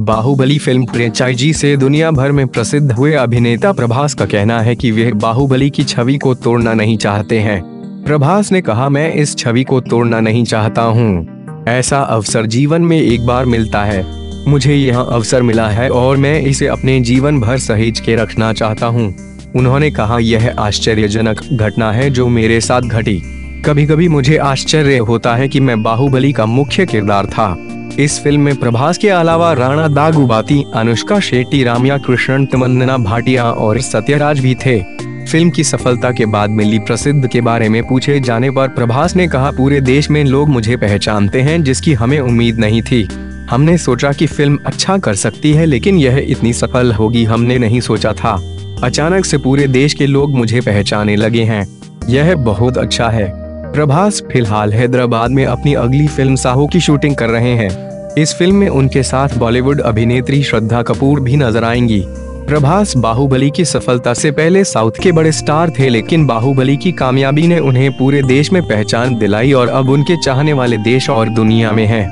Baahubali film franchise से दुनिया भर में प्रसिद्ध हुए अभिनेता प्रभास का कहना है कि वे बाहुबली की छवि को तोड़ना नहीं चाहते हैं। प्रभास ने कहा, मैं इस छवि को तोड़ना नहीं चाहता हूँ। ऐसा अवसर जीवन में एक बार मिलता है। मुझे यह अवसर मिला है और मैं इसे अपने जीवन भर सहेज के रखना चाहता हूँ। उन्होंने कहा, यह आश्चर्यजनक घटना है जो मेरे साथ घटी। कभी कभी मुझे आश्चर्य होता है कि मैं बाहुबली का मुख्य किरदार था। इस फ़िल्म में प्रभास के अलावा राणा दागुबाती, अनुष्का शेट्टी, रामिया कृष्णन, तमन्ना भाटिया और सत्यराज भी थे। फ़िल्म की सफलता के बाद मिली प्रसिद्ध के बारे में पूछे जाने पर प्रभास ने कहा, पूरे देश में लोग मुझे पहचानते हैं, जिसकी हमें उम्मीद नहीं थी। हमने सोचा कि फ़िल्म अच्छा कर सकती है, लेकिन यह इतनी सफल होगी हमने नहीं सोचा था। अचानक से पूरे देश के लोग मुझे पहचाने लगे हैं। यह बहुत अच्छा है। प्रभास फ़िलहाल हैदराबाद में अपनी अगली फ़िल्म साहू की शूटिंग कर रहे हैं इस फ़िल्म में उनके साथ बॉलीवुड अभिनेत्री श्रद्धा कपूर भी नज़र आएँगी प्रभास बाहुबली की सफलता से पहले साउथ के बड़े स्टार थे, लेकिन बाहुबली की कामयाबी ने उन्हें पूरे देश में पहचान दिलाई और अब उनके चाहने वाले देश और दुनिया में हैं।